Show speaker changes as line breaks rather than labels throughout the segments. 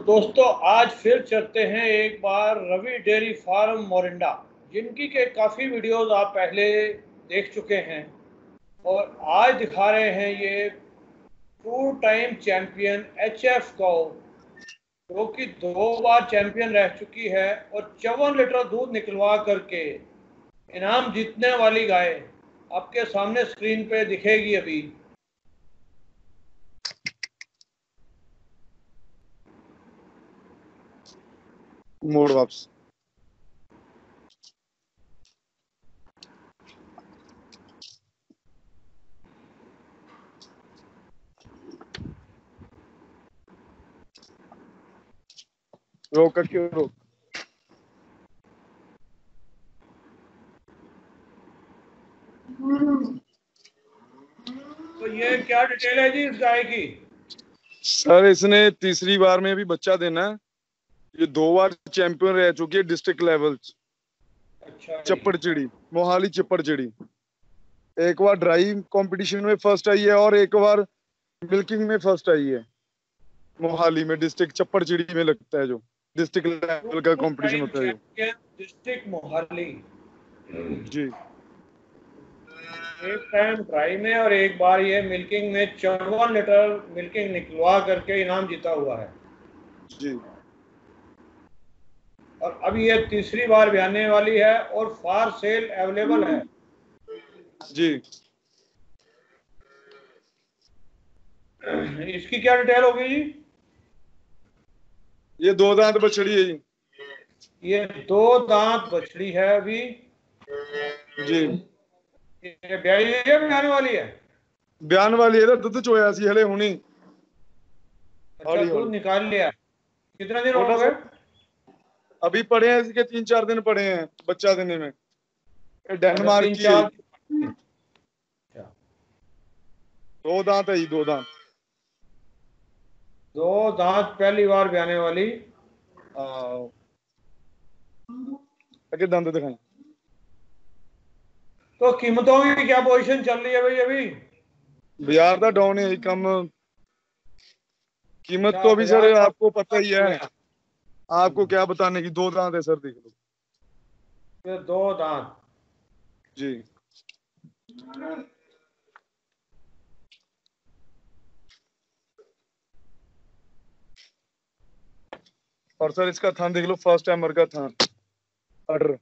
दोस्तों, आज फिर चलते हैं एक बार रवि डेयरी फार्म मोरिंडा, जिनकी के काफ़ी वीडियोस आप पहले देख चुके हैं। और आज दिखा रहे हैं ये two time champion H F को, जो कि दो बार चैंपियन रह चुकी है और चौवन लीटर दूध निकलवा करके इनाम जीतने वाली गाय आपके सामने स्क्रीन पे दिखेगी अभी।
मोड़ वापस। रोक क्यों रोक।
तो ये क्या डिटेल है जी इस गाय की?
सर इसने तीसरी बार में भी बच्चा देना है। ये दो बार चैंपियन रह चुकी है डिस्ट्रिक्ट लेवल
अच्छा। जी।
चिड़ी मोहाली चप्पड़ चिड़ी एक बार ड्राइव कंपटीशन में फ़र्स्ट आई है और एक बार मिल्किंग में फ़र्स्ट आई है। मोहाली में डिस्ट्रिक्ट चप्पड़ चिड़ी में लगता है जो। डिस्ट्रिक्ट लेवल का कंपटीशन होता है।
डिस्ट्रिक्ट मोहाली?
जी।
एक टाइम ड्राई में और एक बार ये मिल्किंग में चौवन लीटर मिल्किंग निकलवा करके इनाम जीता हुआ है।
जी।
और अभी ये तीसरी बार भी आने वाली है और फार सेल अवेलेबल है।
जी।
इसकी क्या डिटेल होगी जी?
ये दो दांत बछड़ी है जी।
ये दो दांत बछड़ी है अभी।
जी।
ये बयान वाली है?
बयान वाली है दुध चोया सी हले हुनी।
अच्छा दूध निकाल लिया। कितना देर हो गया
अभी पढ़े हैं इसके तीन चार दिन पढ़े हैं बच्चा देने में। डेनमार्क की
चार अच्छा,
दो दांत है दो दांत।
दो दांत पहली बार भी आने वाली।
आगे दंद दिखाएँ।
तो कीमतों की क्या पोजीशन चल रही है भाई अभी?
बाज़ार का डाउन है कम। कीमत तो अभी सर आपको पता ही है। आपको क्या बताने की? दो दांत है सर देख लो।
ये दो दांत।
जी। और सर इसका थान देख लो फ़र्स्ट टाइमर का थान। ऑर्डर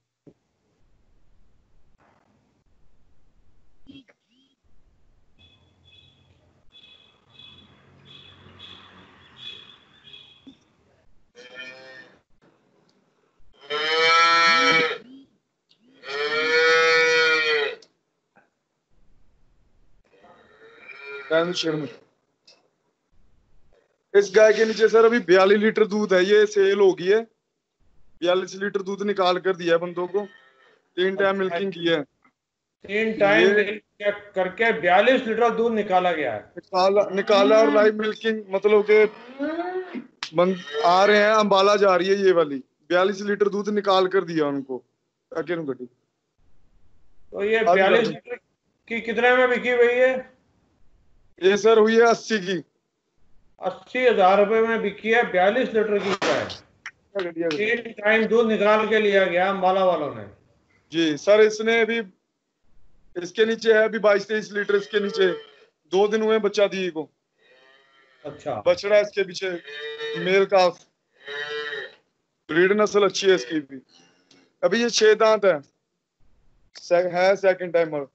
रहने दो, में। इस गाय के नीचे सर अभी बयालीस लीटर दूध है ये सेल हो गई है। बयालीस लीटर दूध निकाल कर दिया है बंदों को। तीन टाइम मिल्किंग की है।
तीन टाइम करके बयालीस लीटर दूध निकाला गया है।
निकाला निकाला और लाइव मिल्किंग मतलब के बंद आ रहे हैं अंबाला जा रही है ये वाली। बयालीस लीटर दूध निकाल कर दिया उनको
तो ये बयालीस लीटर की कितने में बिकी हुई है?
ये सर हुई है अस्सी की।
अस्सी हज़ार रुपए में बिकी है बयालीस लीटर की है। तीन टाइम दूध निकाल के लिया गया अम्बाला वालों ने।
जी सर इसने अभी इसके नीचे है अभी बाईस तेईस लीटर इसके नीचे। दो दिन हुए बच्चा दिए को।
अच्छा।
बछड़ा इसके पीछे मेल का। ब्रीड नस्ल अच्छी है इसकी भी। अभी ये छह दांत है। है सेकंड टाइमर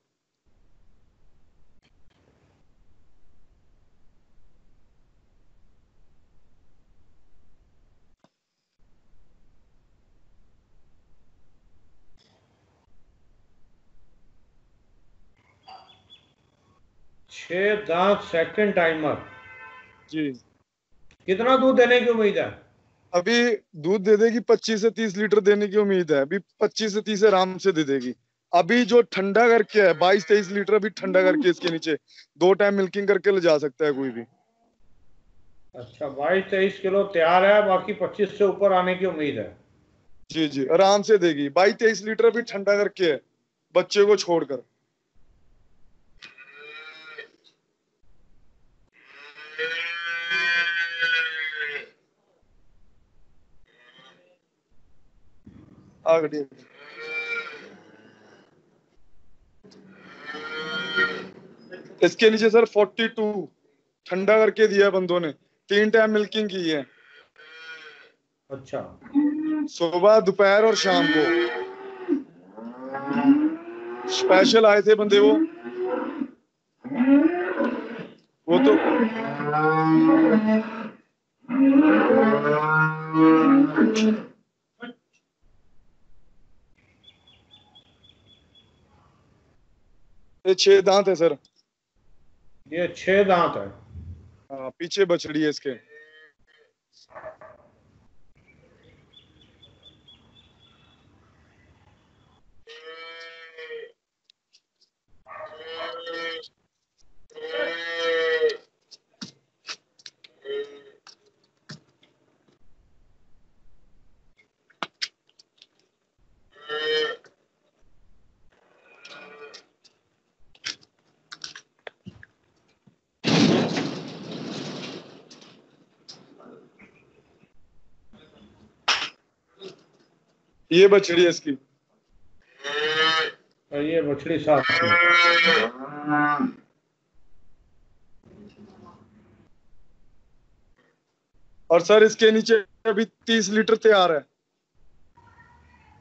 छह दांत सेकंड टाइमर
जी।
कितना दूध देने की उम्मीद है?
अभी दूध दे देगी 25 से 30 लीटर देने की उम्मीद है। अभी 25 से 30 आराम से दे देगी। अभी जो ठंडा करके है 22 23 लीटर अभी ठंडा करके इसके नीचे दो टाइम मिल्किंग करके ले जा सकता है कोई भी।
अच्छा बाईस तेईस किलो तैयार है बाकी पच्चीस से ऊपर आने की उम्मीद है।
जी जी आराम से देगी। बाईस तेईस लीटर अभी ठंडा करके है बच्चे को छोड़कर। इसके नीचे सर 42 ठंडा करके दिया बंदों ने। तीन टाइम मिल्किंग की है।
अच्छा।
सुबह दोपहर और शाम को। स्पेशल आए थे बंदे वो। वो तो ये छह दांत है सर।
ये छह दांत है।
हाँ पीछे बछड़ी है इसके। ये बछड़ी है इसकी।
और ये बछड़ी साफ़ है
और सर इसके नीचे अभी तीस लीटर तैयार है।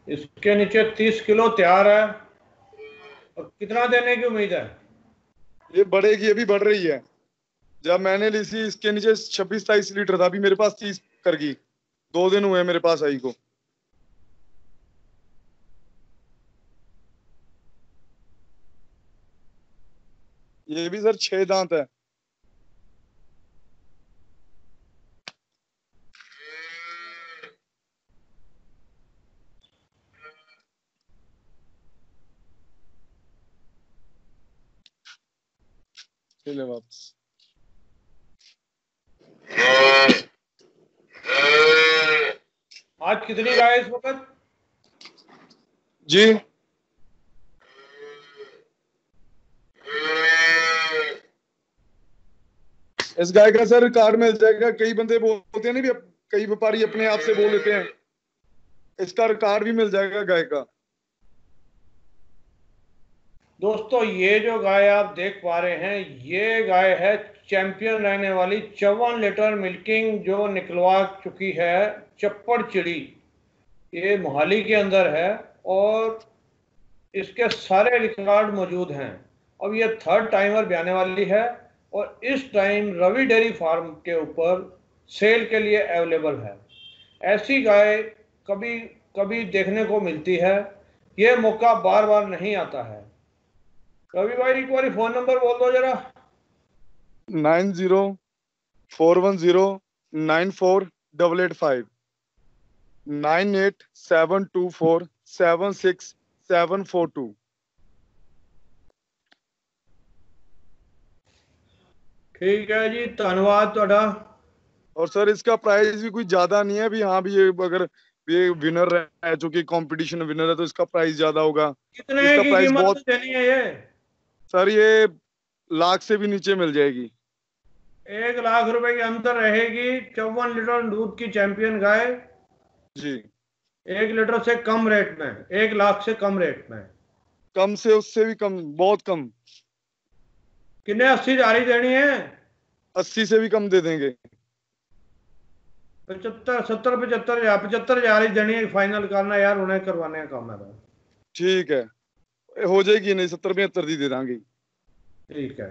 इसके नीचे तीस किलो तैयार है। और कितना देने की उम्मीद है?
ये बढ़ेगी अभी बढ़ रही है। जब मैंने ली थी इसके नीचे छब्बीस तेईस लीटर था। अभी मेरे पास तीस कर गई। दो दिन हुए मेरे पास आई को। ये भी सर छह दांत है। चले वापस।
आज कितनी गाय इस वक्त?
जी। इस गाय का सर रिकॉर्ड मिल जाएगा। कई बंदे बोलते हैं ना कई व्यापारी अपने आप से बोल देते हैं। इसका रिकॉर्ड भी मिल जाएगा गाय का।
दोस्तों, ये जो गाय आप देख पा रहे हैं, ये गाय है चैंपियन रहने वाली चौवन लीटर मिल्किंग जो निकलवा चुकी है चप्पड़ चिड़ी। ये मोहाली के अंदर है और इसके सारे रिकॉर्ड मौजूद हैं। अब ये थर्ड टाइमर भी आने वाली है। और इस टाइम रवि डेयरी फार्म के ऊपर सेल के लिए अवेलेबल है। ऐसी गाय कभी कभी देखने को मिलती है। ये मौका बार बार नहीं आता है। रवि भाई एक बार फ़ोन नंबर बोल दो जरा।
Nine zero four one zero nine four double eight five. Nine eight seven two four seven six seven four two.
ठीक है जी धन्यवाद ਤੁਹਾਡਾ
और सर इसका प्राइस भी कुछ ज्यादा नहीं है अभी हाँ भी ये अगर ये विनर है जो कि कंपटीशन विनर है तो इसका प्राइस ज्यादा होगा
कितने
इसका
की
प्राइस
कीमत
बहुत-
देनी है ये
सर ये लाख से भी नीचे मिल जाएगी
एक लाख रुपए के अंदर रहेगी चौवन लीटर दूध की चैंपियन गाय
जी
एक लीटर से कम रेट में एक लाख से कम रेट में
कम से उससे भी कम बहुत कम
किन्ने अस्सी जारी देनी है
अस्सी से भी कम दे देंगे
पचहत्तर सत्तर पचहत्तर हज़ार पचहत्तर हज़ार ही देनी है फाइनल करना यार उन्हें करवाने का काम है तो।
ठीक है हो जाएगी नहीं सत्तर पचहत्तर दी दे देंगे
ठीक है